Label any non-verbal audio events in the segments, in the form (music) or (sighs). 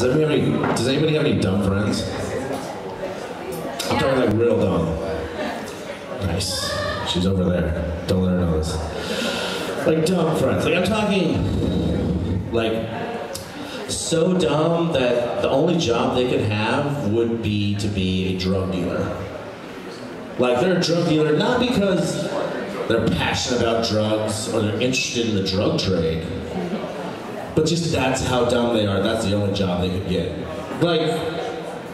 Does anybody, have any, does anybody have any dumb friends? I'm talking like real dumb. Nice. She's over there. Don't let her know this. Like dumb friends. Like I'm talking like so dumb that the only job they could have would be to be a drug dealer. Like they're a drug dealer not because they're passionate about drugs or they're interested in the drug trade, but just that's how dumb they are. That's the only job they could get. Like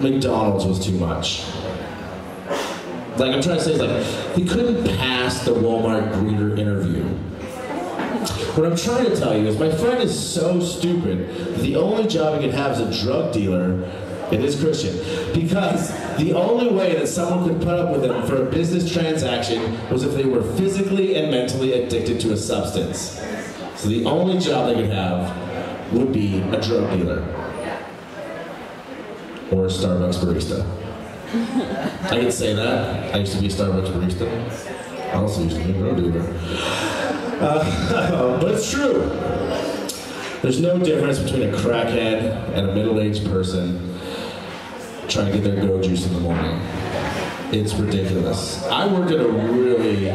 McDonald's was too much. Like I'm trying to say is like he couldn't pass the Walmart greeter interview. What I'm trying to tell you is my friend is so stupid that the only job he could have is a drug dealer it is Christian. Because the only way that someone could put up with him for a business transaction was if they were physically and mentally addicted to a substance. So the only job they could have would be a drug dealer. Or a Starbucks barista. (laughs) I can say that. I used to be a Starbucks barista. I also used to be a drug dealer. Uh, (laughs) but it's true. There's no difference between a crackhead and a middle-aged person trying to get their go juice in the morning. It's ridiculous. I worked at a really,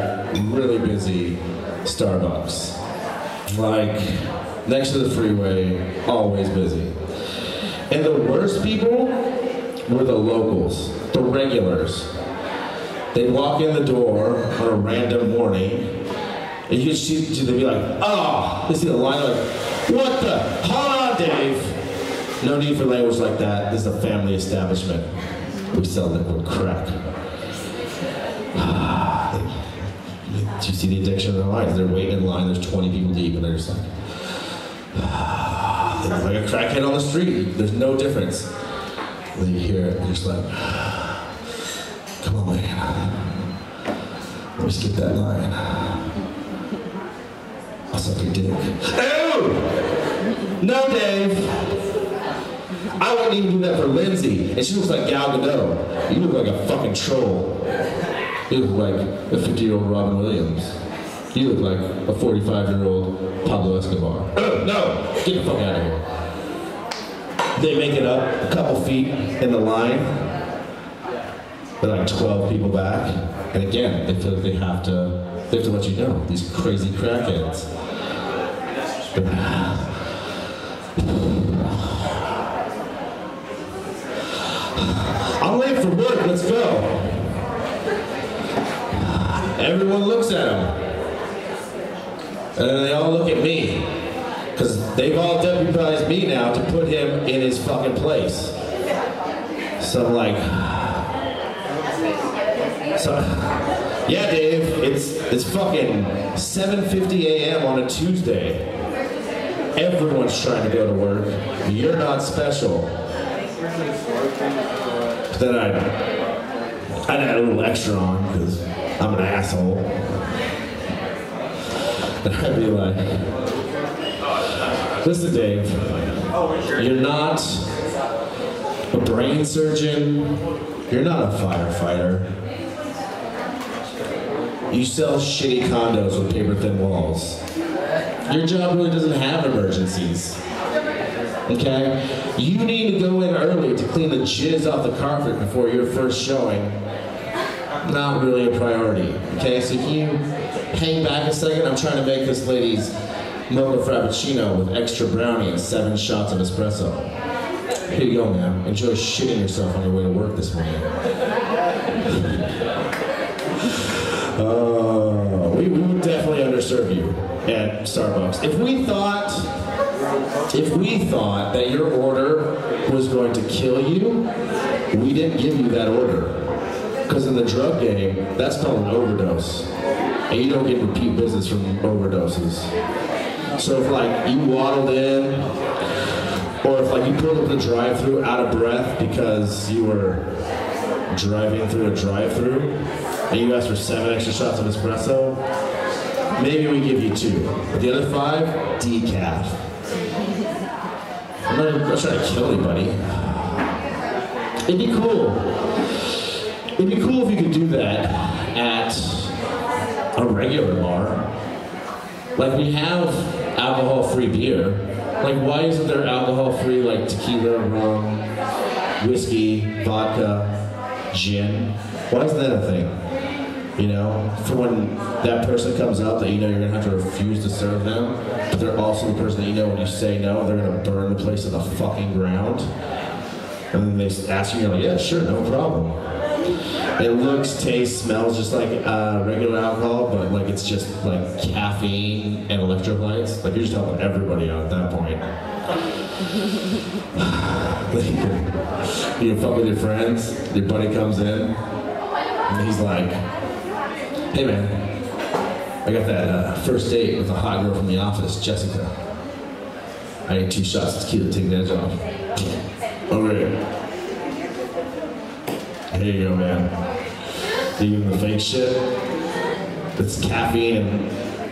really busy Starbucks. Like, next to the freeway, always busy. And the worst people were the locals, the regulars. They'd walk in the door on a random morning, and you could see, they'd be like, oh, they see the line, like, what the, hold on, Dave. No need for language like that. This is a family establishment. We sell liquid crack. (sighs) Ah. You see the addiction in their lives? They're waiting in line, there's 20 people deep, and they're just like, (sighs) look like a crackhead on the street. There's no difference. Then you hear it, and you're just like, (sighs) come on, man. Let me skip that line. I'll suck your dick. Ew! No, Dave! I wouldn't even do that for Lindsay. And she looks like Gal Gadot. You look like a fucking troll. You look like a 50 year old Robin Williams. You look like a 45 year old Pablo Escobar. (clears throat) Oh, no! Get the fuck out of here. They make it up a couple feet in the line. They're like 12 people back. And again, they feel like they have to, they have to let you know, these crazy crackheads. Uh, (sighs) I'm late for work, let's go. Everyone looks at him. And then they all look at me. Because they've all deputized me now to put him in his fucking place. So I'm like, (sighs) so, yeah, Dave, it's it's fucking 7:50 a.m. on a Tuesday. Everyone's trying to go to work. You're not special. But then I I add a little extra on because I'm an asshole. And I'd be like, listen, Dave, you're not a brain surgeon. You're not a firefighter. You sell shitty condos with paper thin walls. Your job really doesn't have emergencies. Okay? You need to go in early to clean the jizz off the carpet before your first showing. Not really a priority. Okay, so can you hang back a second? I'm trying to make this lady's mocha frappuccino with extra brownie and seven shots of espresso. Here you go, ma'am. Enjoy shitting yourself on your way to work this morning. Oh, (laughs) we, we would definitely underserve you at Starbucks. If we thought, if we thought that your order was going to kill you, we didn't give you that order. Because in the drug game, that's called an overdose. And you don't get repeat business from overdoses. So if like you waddled in, or if like you pulled up the drive-through out of breath because you were driving through a drive-through, and you asked for seven extra shots of espresso, maybe we give you two. But the other five, decaf. I'm not, I'm not trying to kill anybody. It'd be cool. It'd be cool if you could do that at a regular bar. Like we have alcohol-free beer, Like, why isn't there alcohol-free, like tequila, rum, whiskey, vodka, gin? Why isn't that a thing? You know, for when that person comes up that you know you're gonna have to refuse to serve them, but they're also the person that you know when you say no, they're gonna burn the place to the fucking ground. And then they ask you, you're like, yeah, sure, no problem. It looks, tastes, smells just like uh, regular alcohol, but like it's just like caffeine and electrolytes. Like you're just helping everybody out at that point. (laughs) you fuck with your friends, your buddy comes in, and he's like, hey man, I got that uh, first date with a hot girl from the office, Jessica. I need two shots of tequila, take the edge off. Over here. Here you go, man. Even the fake shit. It's caffeine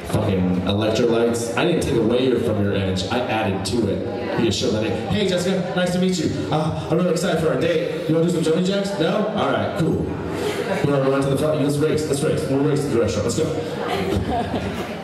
fucking electrolytes. I didn't take away from your edge. I added to it. You just show that. Hey, Jessica, nice to meet you. Uh, I'm really excited for our date. You want to do some jumping jacks? No? All right, cool. You want to run to the front? Let's race. Let's race. We'll race to the restaurant. Let's go.